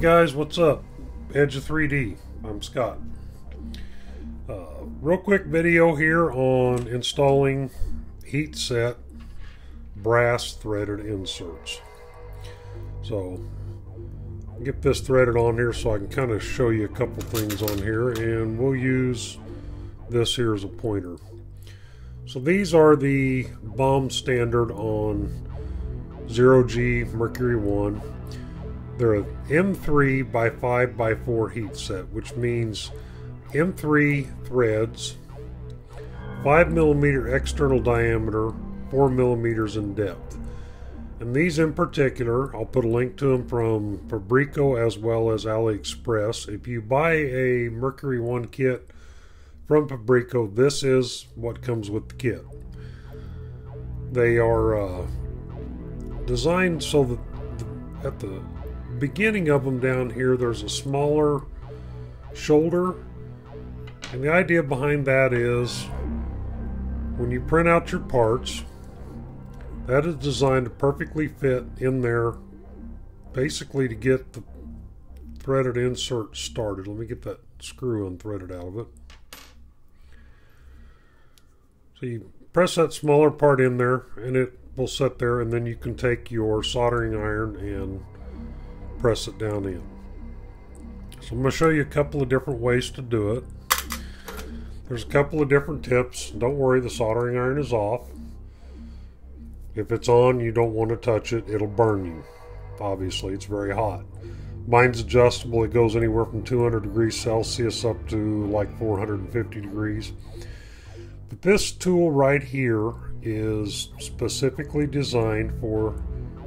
guys, what's up? Edge of 3D. I'm Scott. Uh, real quick video here on installing heat set brass threaded inserts. So get this threaded on here so I can kind of show you a couple things on here and we'll use this here as a pointer. So these are the BOM standard on zero G Mercury 1 they're an M3 by 5 by 4 heat set, which means M3 threads, 5 millimeter external diameter, 4 millimeters in depth. And these in particular, I'll put a link to them from Fabreeko as well as AliExpress. If you buy a Mercury 1 kit from Fabreeko, this is what comes with the kit. They are uh, designed so that at the beginning of them down here, there's a smaller shoulder. And the idea behind that is when you print out your parts, that is designed to perfectly fit in there, basically to get the threaded insert started. Let me get that screw unthreaded out of it. So you press that smaller part in there and it will sit there and then you can take your soldering iron and press it down in. So I'm going to show you a couple of different ways to do it. There's a couple of different tips. Don't worry, the soldering iron is off. If it's on, you don't want to touch it. It'll burn you. Obviously, it's very hot. Mine's adjustable. It goes anywhere from 200 degrees Celsius up to like 450 degrees. But this tool right here is specifically designed for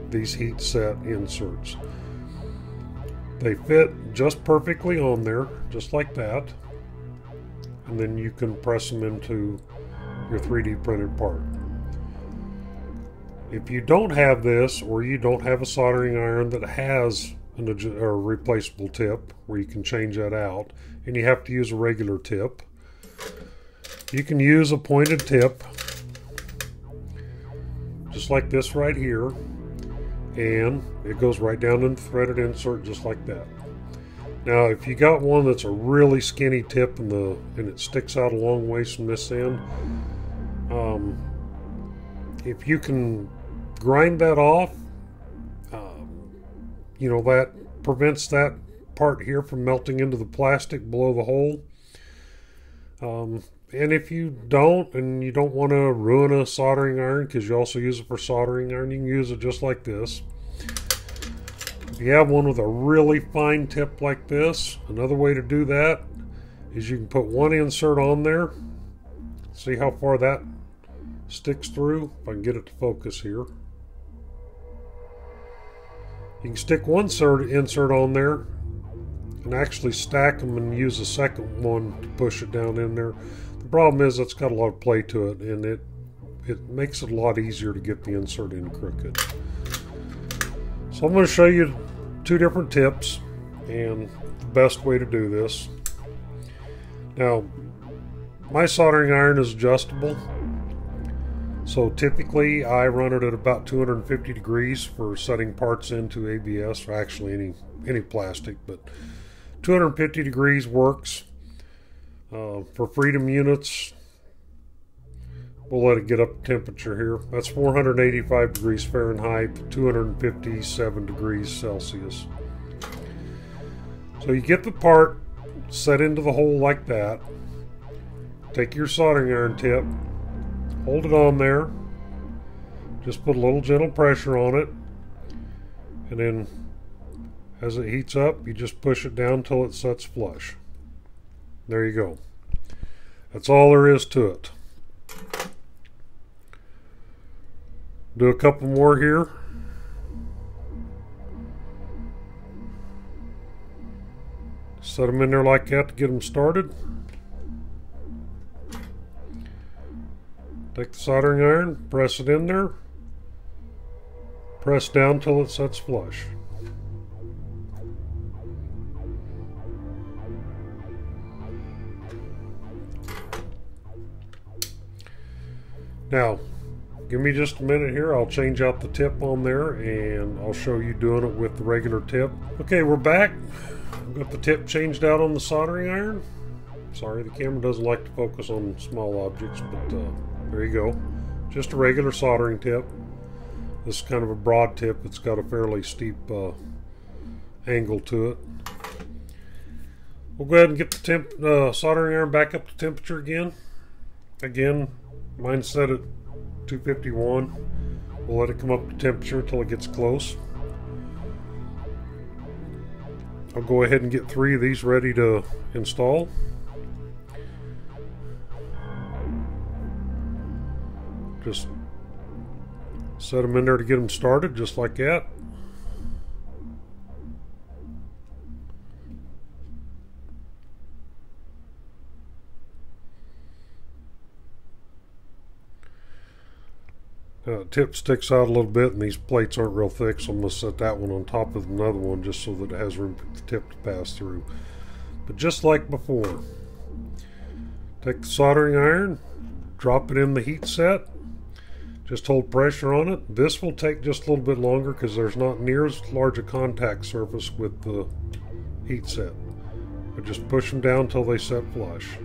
these heat set inserts. They fit just perfectly on there, just like that. And then you can press them into your 3D printed part. If you don't have this, or you don't have a soldering iron that has an, a replaceable tip, where you can change that out, and you have to use a regular tip, you can use a pointed tip, just like this right here, and it goes right down in the threaded insert just like that. Now if you got one that's a really skinny tip and the and it sticks out a long ways from this end, um, if you can grind that off, um, you know that prevents that part here from melting into the plastic below the hole. Um, and if you don't, and you don't want to ruin a soldering iron, because you also use it for soldering iron, you can use it just like this. If you have one with a really fine tip like this, another way to do that is you can put one insert on there. See how far that sticks through? If I can get it to focus here. You can stick one insert on there and actually stack them and use a second one to push it down in there problem is it's got a lot of play to it and it it makes it a lot easier to get the insert in crooked. So I'm going to show you two different tips and the best way to do this. Now my soldering iron is adjustable so typically I run it at about 250 degrees for setting parts into ABS or actually any any plastic but 250 degrees works uh, for freedom units, we'll let it get up temperature here. That's 485 degrees Fahrenheit, 257 degrees Celsius. So you get the part set into the hole like that. Take your soldering iron tip, hold it on there, just put a little gentle pressure on it, and then as it heats up, you just push it down until it sets flush. There you go. That's all there is to it. Do a couple more here. Set them in there like that to get them started. Take the soldering iron, press it in there. Press down till it sets flush. Now, give me just a minute here. I'll change out the tip on there and I'll show you doing it with the regular tip. Okay, we're back. I've got the tip changed out on the soldering iron. Sorry, the camera doesn't like to focus on small objects, but uh, there you go. Just a regular soldering tip. This is kind of a broad tip. It's got a fairly steep uh, angle to it. We'll go ahead and get the temp, uh, soldering iron back up to temperature again. Again, mine's set at 251. We'll let it come up to temperature until it gets close. I'll go ahead and get three of these ready to install. Just set them in there to get them started, just like that. Uh, tip sticks out a little bit and these plates aren't real thick so I'm going to set that one on top of another one just so that it has room for the tip to pass through. But just like before, take the soldering iron, drop it in the heat set, just hold pressure on it. This will take just a little bit longer because there's not near as large a contact surface with the heat set. But just push them down until they set flush.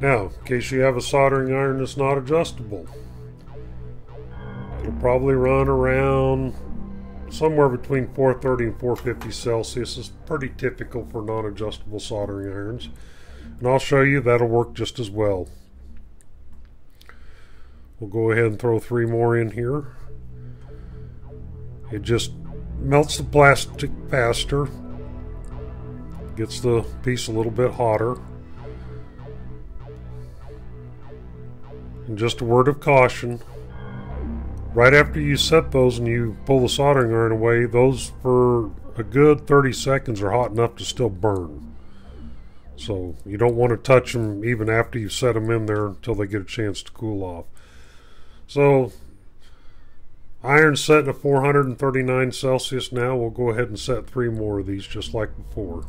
Now, in case you have a soldering iron that's not adjustable, it'll probably run around somewhere between 430 and 450 Celsius. is pretty typical for non-adjustable soldering irons. And I'll show you that'll work just as well. We'll go ahead and throw three more in here. It just melts the plastic faster, gets the piece a little bit hotter. And just a word of caution, right after you set those and you pull the soldering iron away, those for a good 30 seconds are hot enough to still burn. So you don't want to touch them even after you set them in there until they get a chance to cool off. So iron set to 439 Celsius now. We'll go ahead and set three more of these just like before.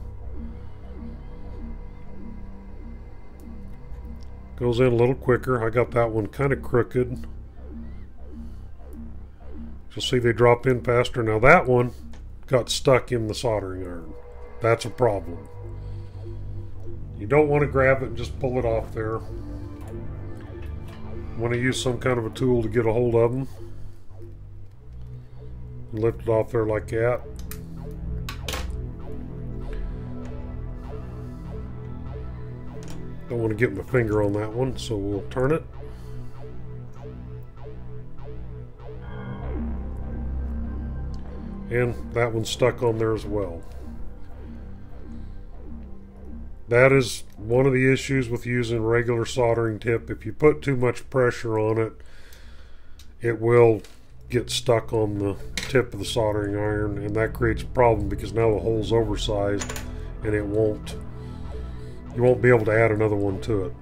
Goes in a little quicker. I got that one kind of crooked. You'll see they drop in faster. Now that one got stuck in the soldering iron. That's a problem. You don't want to grab it and just pull it off there. You want to use some kind of a tool to get a hold of them. Lift it off there like that. Don't want to get my finger on that one, so we'll turn it. And that one's stuck on there as well. That is one of the issues with using regular soldering tip. If you put too much pressure on it, it will get stuck on the tip of the soldering iron and that creates a problem because now the hole's oversized and it won't you won't be able to add another one to it.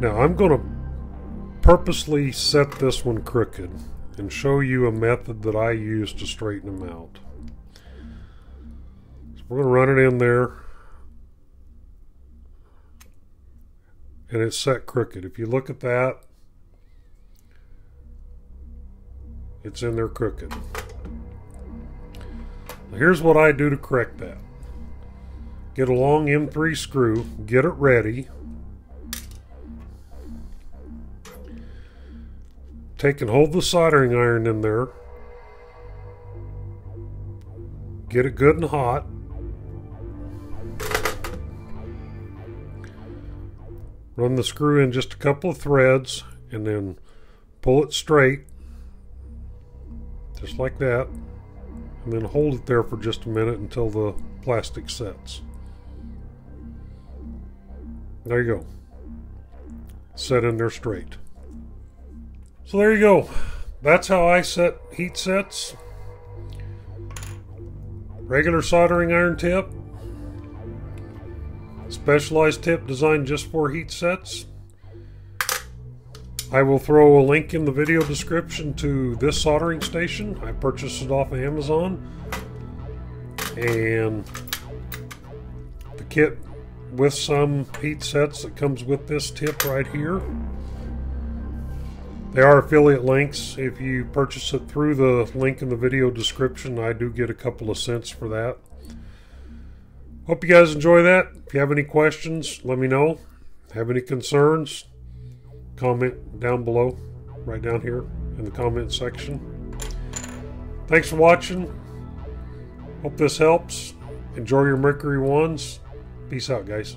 Now I'm going to purposely set this one crooked and show you a method that I use to straighten them out. So we're going to run it in there and it's set crooked. If you look at that, it's in there crooked. Here's what I do to correct that. Get a long M3 screw, get it ready. Take and hold the soldering iron in there. Get it good and hot. Run the screw in just a couple of threads and then pull it straight. Just like that and then hold it there for just a minute until the plastic sets. There you go. Set in there straight. So there you go. That's how I set heat sets. Regular soldering iron tip. Specialized tip designed just for heat sets. I will throw a link in the video description to this soldering station. I purchased it off of Amazon. And the kit with some heat sets that comes with this tip right here. They are affiliate links. If you purchase it through the link in the video description, I do get a couple of cents for that. Hope you guys enjoy that. If you have any questions, let me know. Have any concerns, comment down below, right down here in the comment section. Thanks for watching. Hope this helps. Enjoy your Mercury ones. Peace out, guys.